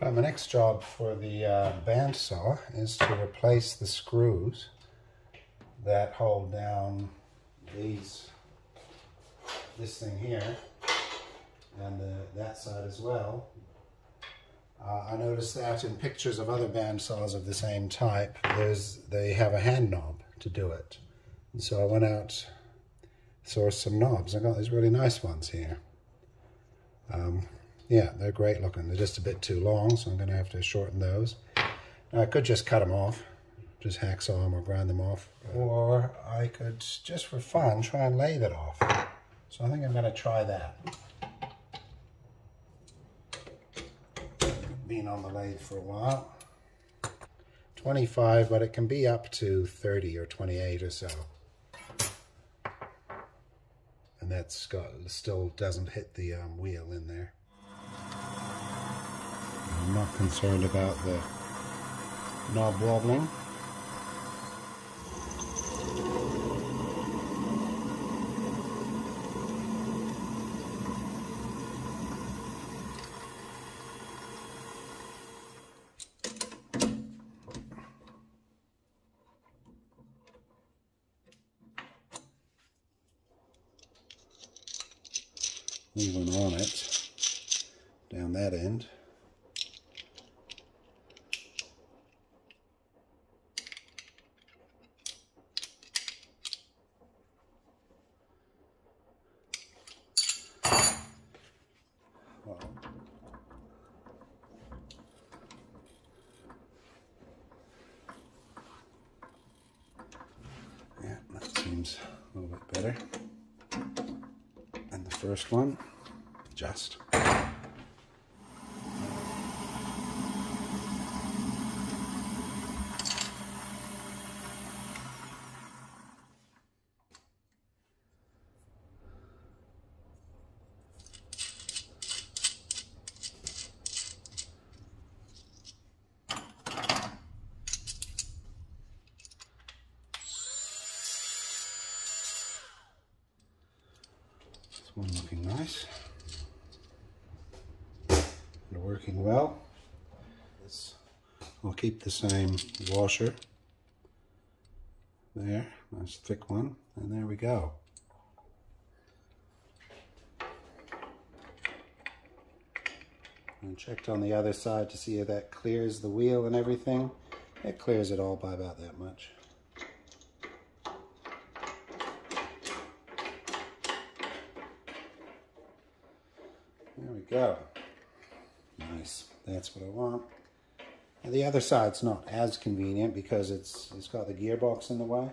Well, my next job for the uh, bandsaw is to replace the screws that hold down these, this thing here, and the, that side as well. Uh, I noticed that in pictures of other bandsaws of the same type, there's they have a hand knob to do it. And so I went out, sourced some knobs. I got these really nice ones here. Um, yeah, they're great looking. They're just a bit too long, so I'm going to have to shorten those. Now, I could just cut them off, just hacksaw them or grind them off. Or I could, just for fun, try and lathe it off. So I think I'm going to try that. Been on the lathe for a while. 25, but it can be up to 30 or 28 or so. And that's got still doesn't hit the um, wheel in there. Not concerned about the knob wobbling. Moving on it down that end. Yeah, that seems a little bit better. And the first one, just. One looking nice. And working well. I'll keep the same washer there, nice thick one, and there we go. And checked on the other side to see if that clears the wheel and everything. It clears it all by about that much. Go. Nice. That's what I want. And the other side's not as convenient because it's it's got the gearbox in the way.